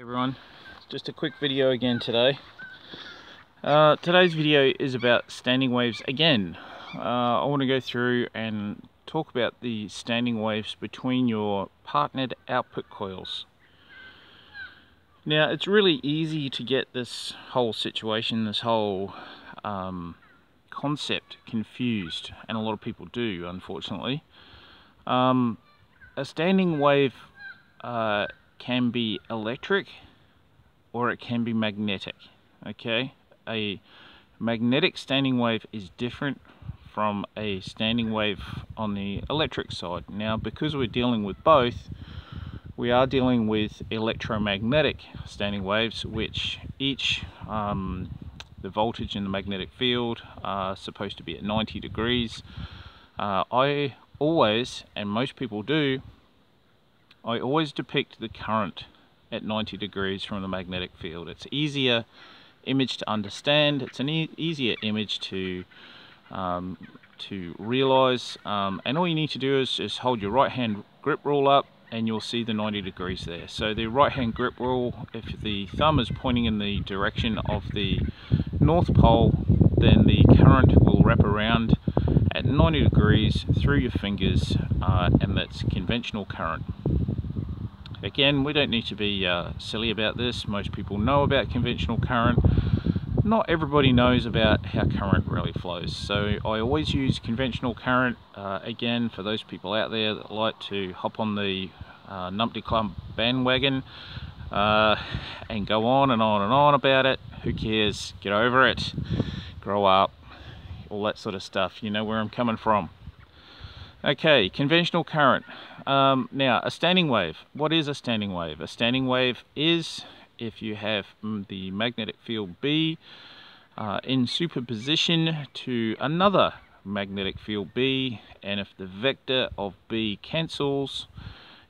everyone. Just a quick video again today. Uh, today's video is about standing waves again. Uh, I want to go through and talk about the standing waves between your partnered output coils. Now it's really easy to get this whole situation this whole um, concept confused and a lot of people do unfortunately. Um, a standing wave uh, can be electric or it can be magnetic okay? A magnetic standing wave is different from a standing wave on the electric side. Now because we're dealing with both we are dealing with electromagnetic standing waves which each um, the voltage in the magnetic field are supposed to be at 90 degrees. Uh, I always and most people do I always depict the current at 90 degrees from the magnetic field. It's easier image to understand. It's an e easier image to um, to realize. Um, and all you need to do is just hold your right hand grip rule up and you'll see the 90 degrees there. So the right hand grip rule, if the thumb is pointing in the direction of the North Pole, then the current will wrap around at 90 degrees through your fingers uh, and that's conventional current. Again, we don't need to be uh, silly about this. Most people know about conventional current. Not everybody knows about how current really flows. So I always use conventional current, uh, again, for those people out there that like to hop on the uh, Numpty Club bandwagon uh, and go on and on and on about it. Who cares? Get over it. Grow up. All that sort of stuff. You know where I'm coming from. Okay, conventional current. Um, now, a standing wave. What is a standing wave? A standing wave is if you have mm, the magnetic field B uh, in superposition to another magnetic field B, and if the vector of B cancels,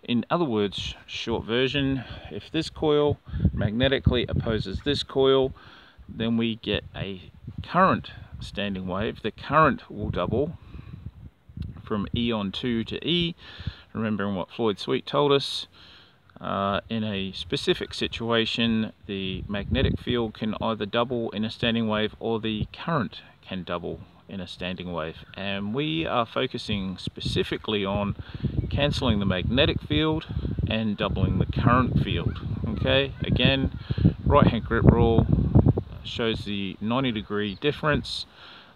in other words, short version, if this coil magnetically opposes this coil, then we get a current standing wave. The current will double from E on 2 to E, remembering what Floyd Sweet told us. Uh, in a specific situation, the magnetic field can either double in a standing wave or the current can double in a standing wave. And we are focusing specifically on cancelling the magnetic field and doubling the current field. Okay, again, right hand grip rule shows the 90 degree difference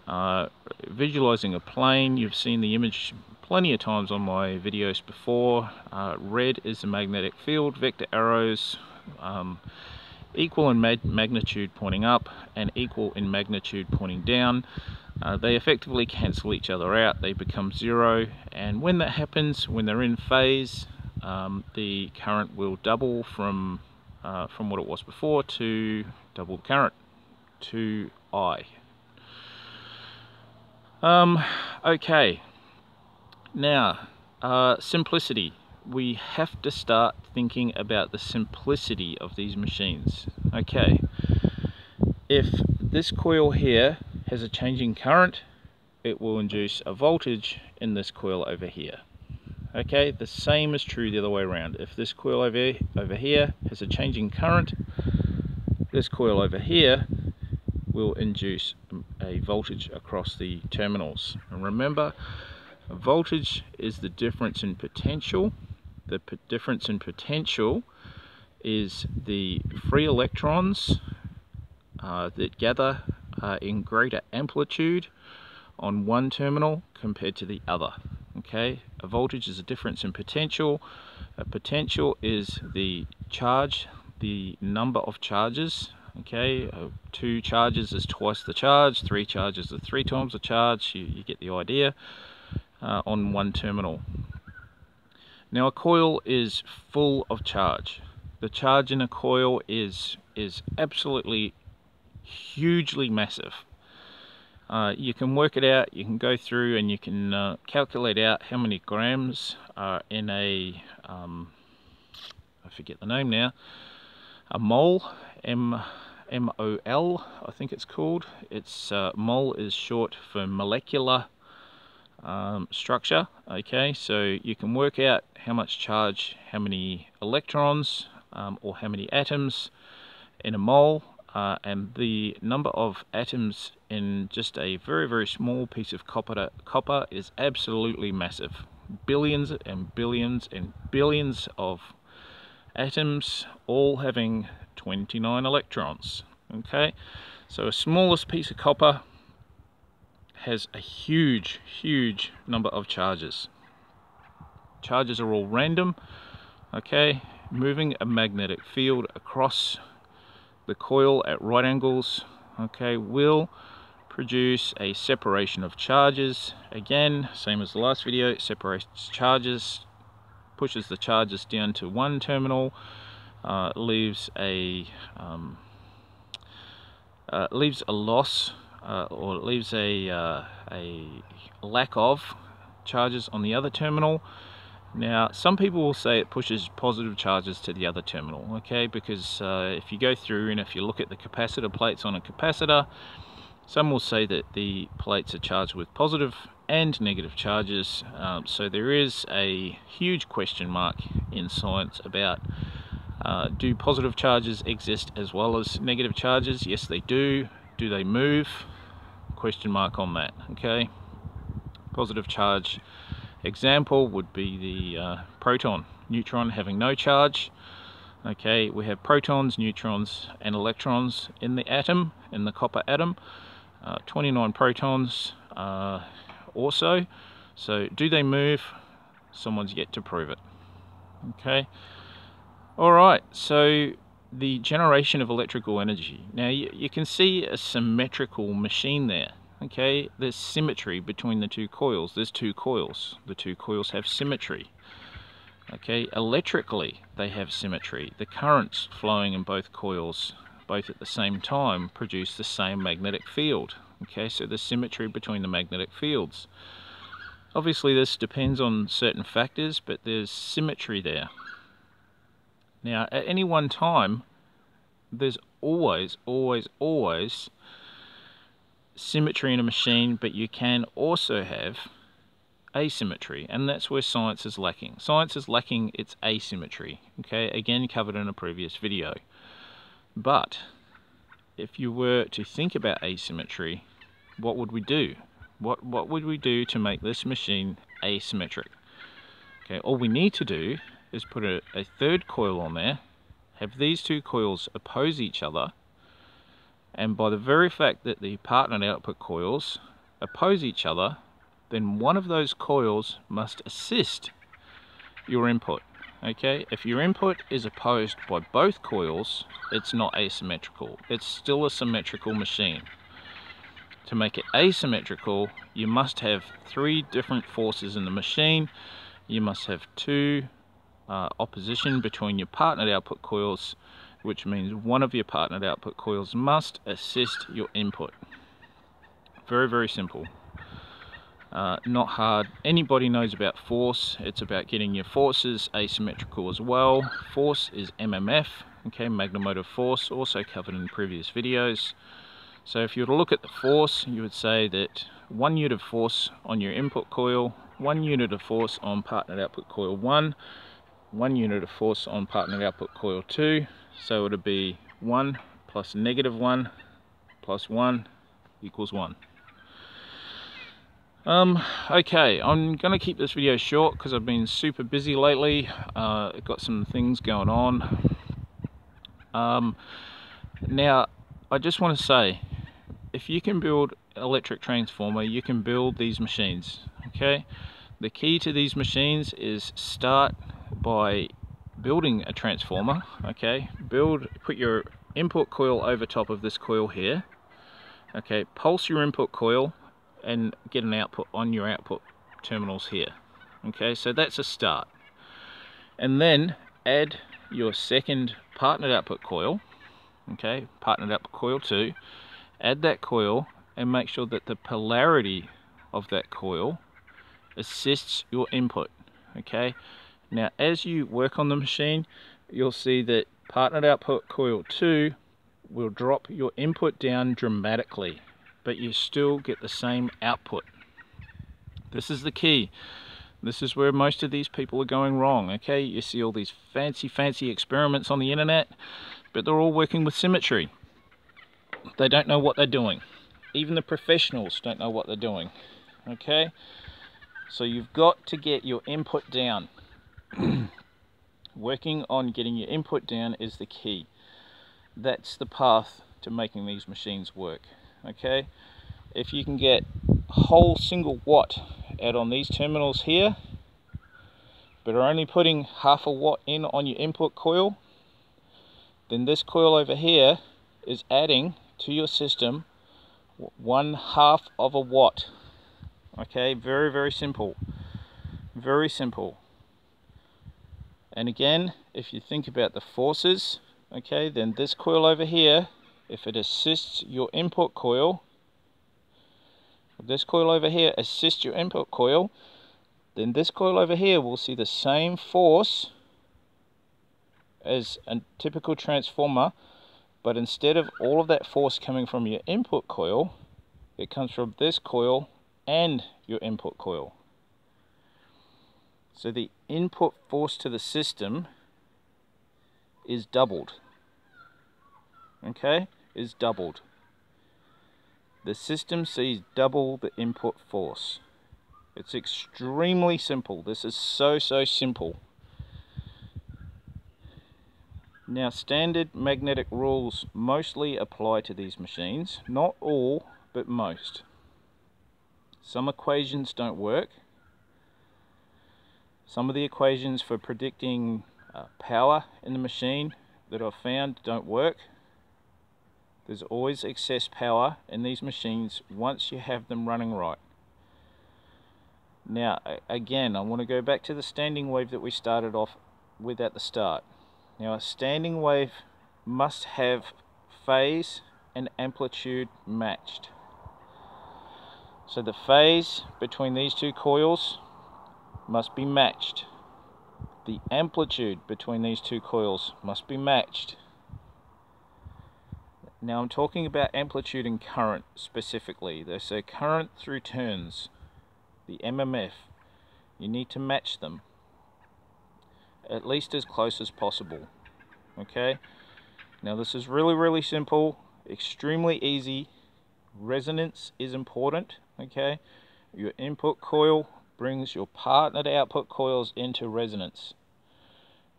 uh, visualizing a plane, you've seen the image plenty of times on my videos before. Uh, red is the magnetic field, vector arrows um, equal in mag magnitude pointing up and equal in magnitude pointing down. Uh, they effectively cancel each other out, they become zero, and when that happens, when they're in phase, um, the current will double from, uh, from what it was before to double current to I. Um, okay, now, uh, simplicity. We have to start thinking about the simplicity of these machines. Okay, if this coil here has a changing current, it will induce a voltage in this coil over here. Okay, the same is true the other way around. If this coil over, over here has a changing current, this coil over here will induce a voltage across the terminals. And remember, voltage is the difference in potential. The difference in potential is the free electrons uh, that gather uh, in greater amplitude on one terminal compared to the other. Okay, a voltage is a difference in potential. A potential is the charge, the number of charges okay uh, two charges is twice the charge three charges are three times the charge you, you get the idea uh, on one terminal. Now a coil is full of charge. The charge in a coil is is absolutely hugely massive. Uh, you can work it out you can go through and you can uh, calculate out how many grams are in a um, I forget the name now a mole M MOL, I think it's called. Its uh, mole is short for molecular um, structure. Okay, so you can work out how much charge, how many electrons um, or how many atoms in a mole uh, and the number of atoms in just a very very small piece of copper copper is absolutely massive billions and billions and billions of atoms all having 29 electrons okay so a smallest piece of copper has a huge huge number of charges. Charges are all random okay? Moving a magnetic field across the coil at right angles okay will produce a separation of charges. Again same as the last video separates charges pushes the charges down to one terminal uh, leaves a um, uh, leaves a loss uh, or it leaves a, uh, a lack of charges on the other terminal now, some people will say it pushes positive charges to the other terminal, okay? Because uh, if you go through and if you look at the capacitor plates on a capacitor, some will say that the plates are charged with positive and negative charges. Um, so there is a huge question mark in science about uh, do positive charges exist as well as negative charges? Yes, they do. Do they move? Question mark on that, okay? Positive charge example would be the uh, proton, neutron having no charge. Okay, we have protons, neutrons, and electrons in the atom, in the copper atom. Uh, 29 protons uh, also. So, do they move? Someone's yet to prove it. Okay. Alright, so the generation of electrical energy. Now, you, you can see a symmetrical machine there okay? There's symmetry between the two coils. There's two coils. The two coils have symmetry okay? Electrically they have symmetry. The currents flowing in both coils both at the same time produce the same magnetic field okay? So there's symmetry between the magnetic fields. Obviously this depends on certain factors but there's symmetry there now at any one time there's always always always symmetry in a machine, but you can also have asymmetry, and that's where science is lacking. Science is lacking its asymmetry, okay, again covered in a previous video. But if you were to think about asymmetry, what would we do? What, what would we do to make this machine asymmetric? Okay, all we need to do is put a, a third coil on there, have these two coils oppose each other, and by the very fact that the partner output coils oppose each other then one of those coils must assist your input. Okay? If your input is opposed by both coils it's not asymmetrical. It's still a symmetrical machine. To make it asymmetrical you must have three different forces in the machine. You must have two uh, opposition between your partnered output coils which means one of your partnered output coils must assist your input. Very, very simple. Uh, not hard. Anybody knows about force. It's about getting your forces asymmetrical as well. Force is MMF, okay, magnemotive force, also covered in previous videos. So if you were to look at the force, you would say that one unit of force on your input coil, one unit of force on partnered output coil 1, one unit of force on partnered output coil 2, so it'll be 1 plus negative 1 plus 1 equals 1. Um, okay, I'm to keep this video short because I've been super busy lately. Uh, got some things going on. Um, now, I just want to say, if you can build electric transformer, you can build these machines, okay? The key to these machines is start by building a transformer, okay, build, put your input coil over top of this coil here, okay, pulse your input coil and get an output on your output terminals here, okay, so that's a start. And then add your second partnered output coil, okay, partnered output coil 2, add that coil and make sure that the polarity of that coil assists your input, okay, now as you work on the machine, you'll see that partnered output coil 2 will drop your input down dramatically, but you still get the same output. This is the key. This is where most of these people are going wrong, okay? You see all these fancy, fancy experiments on the internet, but they're all working with symmetry. They don't know what they're doing. Even the professionals don't know what they're doing, okay? So you've got to get your input down. Working on getting your input down is the key. That's the path to making these machines work, okay? If you can get whole single watt out on these terminals here but are only putting half a watt in on your input coil then this coil over here is adding to your system one half of a watt okay very very simple very simple and again if you think about the forces okay then this coil over here if it assists your input coil this coil over here assists your input coil, then this coil over here will see the same force as a typical transformer, but instead of all of that force coming from your input coil, it comes from this coil and your input coil. So the input force to the system is doubled. Okay, is doubled the system sees double the input force. It's extremely simple. This is so, so simple. Now, standard magnetic rules mostly apply to these machines. Not all, but most. Some equations don't work. Some of the equations for predicting uh, power in the machine that I've found don't work. There's always excess power in these machines once you have them running right. Now, again, I want to go back to the standing wave that we started off with at the start. Now, a standing wave must have phase and amplitude matched. So the phase between these two coils must be matched. The amplitude between these two coils must be matched. Now I'm talking about amplitude and current specifically. They say current through turns, the MMF. You need to match them at least as close as possible. Okay? Now this is really, really simple, extremely easy. Resonance is important. Okay? Your input coil brings your partnered output coils into resonance.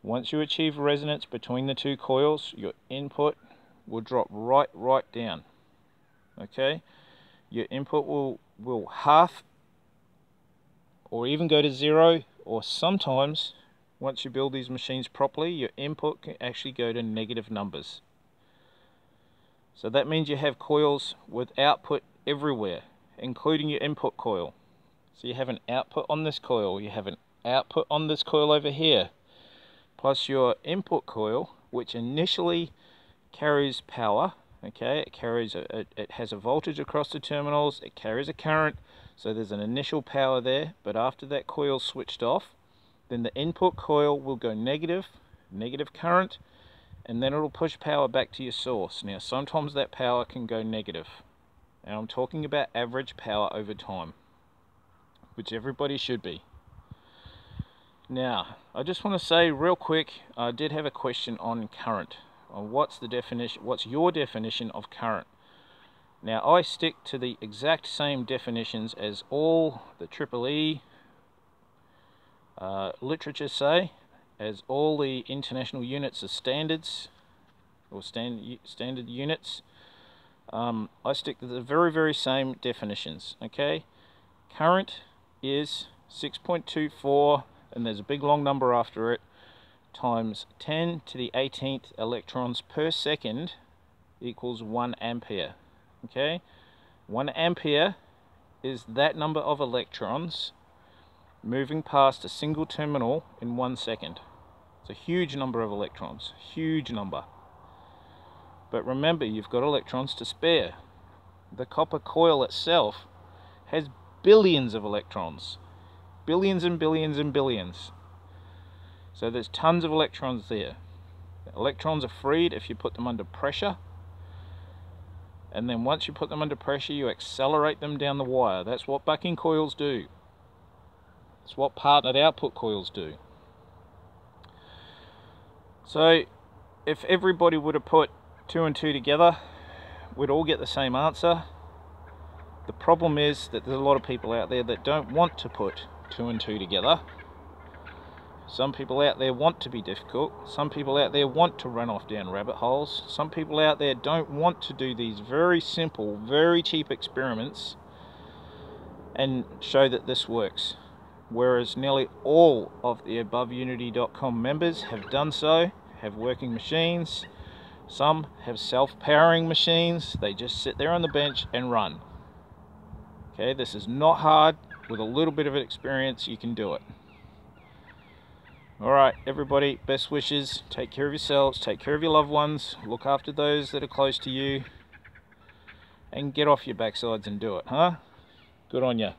Once you achieve resonance between the two coils, your input will drop right right down. Okay? Your input will will half or even go to zero or sometimes once you build these machines properly your input can actually go to negative numbers. So that means you have coils with output everywhere including your input coil so you have an output on this coil. You have an output on this coil over here plus your input coil which initially carries power okay? It carries a, it, it has a voltage across the terminals. It carries a current. So there's an initial power there. But after that coil switched off then the input coil will go negative negative current and then it'll push power back to your source. Now sometimes that power can go negative. negative and I'm talking about average power over time which everybody should be. Now I just want to say real quick I did have a question on current. What's the definition what's your definition of current? Now I stick to the exact same definitions as all the Triple E uh, literature say as all the international units of standards or stand, standard units. Um, I stick to the very very same definitions okay? Current is 6.24 and there's a big long number after it times 10 to the 18th electrons per second equals 1 ampere. Okay, 1 ampere is that number of electrons moving past a single terminal in one second. It's a huge number of electrons, huge number. But remember, you've got electrons to spare. The copper coil itself has billions of electrons. Billions and billions and billions. So there's tons of electrons there. Electrons are freed if you put them under pressure. And then once you put them under pressure, you accelerate them down the wire. That's what bucking coils do. It's what partnered output coils do. So if everybody would have put two and two together, we'd all get the same answer. The problem is that there's a lot of people out there that don't want to put two and two together. Some people out there want to be difficult. Some people out there want to run off down rabbit holes. Some people out there don't want to do these very simple, very cheap experiments and show that this works. Whereas nearly all of the AboveUnity.com members have done so, have working machines. Some have self-powering machines. They just sit there on the bench and run. Okay, this is not hard. With a little bit of experience, you can do it. Alright, everybody, best wishes. Take care of yourselves, take care of your loved ones, look after those that are close to you, and get off your backsides and do it, huh? Good on you.